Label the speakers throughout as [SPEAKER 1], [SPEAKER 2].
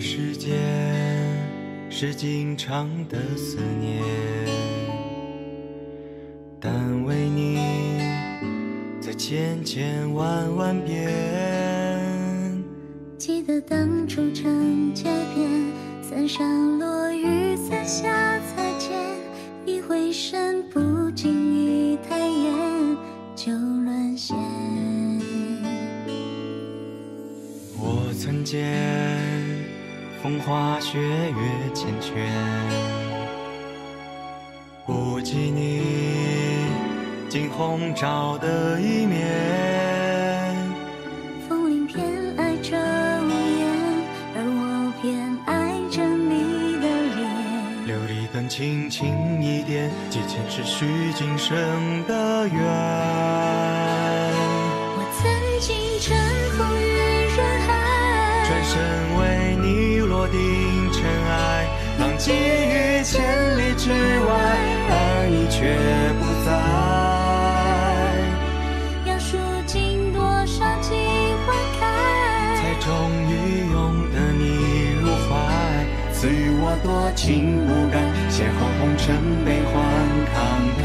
[SPEAKER 1] 世间是经常的思念，但为你在千千万万遍。
[SPEAKER 2] 记得当初城街边，伞上落雨伞下擦肩，一回身不经意抬眼就沦陷。
[SPEAKER 1] 我曾见风花雪月缱绻，不及你惊鸿照的一面。
[SPEAKER 2] 风铃偏爱着屋檐，而我偏爱着你的脸。
[SPEAKER 1] 琉璃灯轻轻一点，几前世许今生的缘。
[SPEAKER 2] 我曾经沉浮于人海，
[SPEAKER 1] 转身为你落定尘埃，浪迹于千里之外，而你却不在。
[SPEAKER 2] 要数尽多少季花开，
[SPEAKER 1] 才终于拥得你入怀。赐予我多情不改，邂逅红尘悲欢慷慨。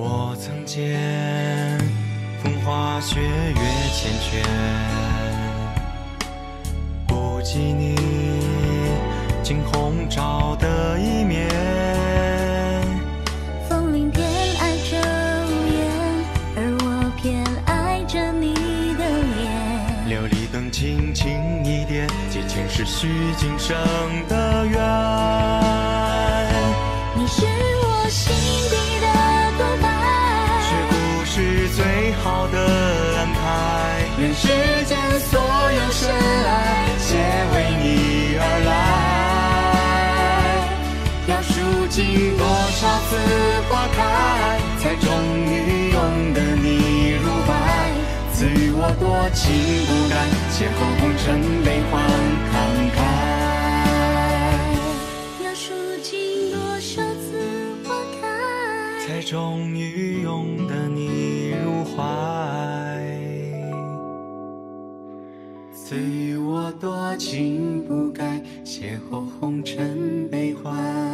[SPEAKER 1] 我曾见风花雪月缱绻，不及你惊鸿照的一面。
[SPEAKER 2] 风铃偏爱着屋檐，而我偏爱着你的脸。
[SPEAKER 1] 琉璃灯轻轻一点，几前世许今生的缘。愿世间所有深爱，皆为你而来。要数尽多少次花开，才终于拥得你入怀。赐予我多情不改，邂逅红尘悲欢赐我多情不改，邂逅红尘悲欢。